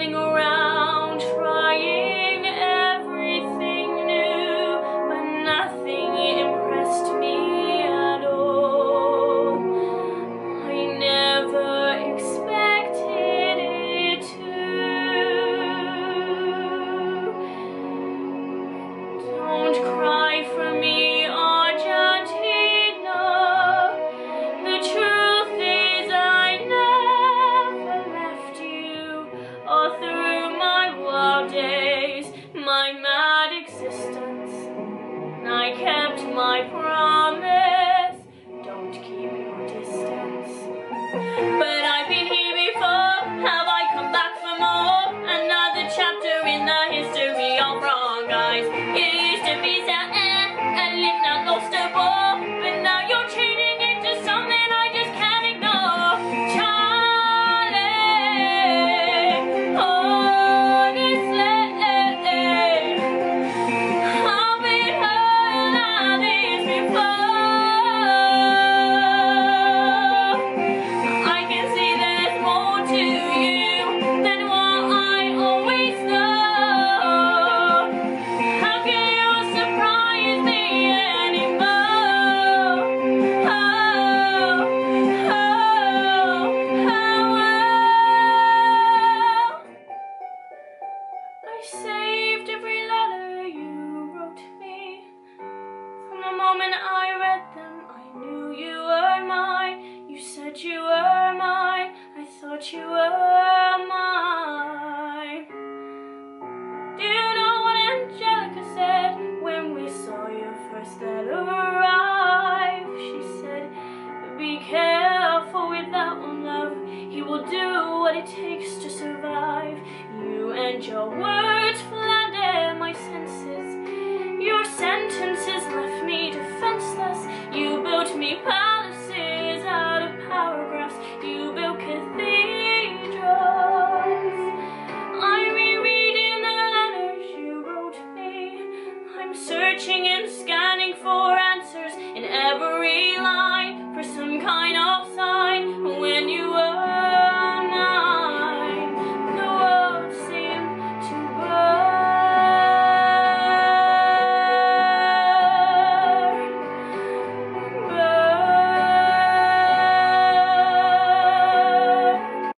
running around. I kept my promise. Don't keep your distance. But I've been here before. Have I come back for more? Another chapter in the history of wrong guys. It used to be moment I read them, I knew you were mine. You said you were mine. I thought you were mine. Do you know what Angelica said when we saw your first letter arrive? She said, Be careful with that one, love. He will do what it takes to survive. You and your words palaces out of paragraphs. You built cathedrals. I'm rereading the letters you wrote me. I'm searching and scanning for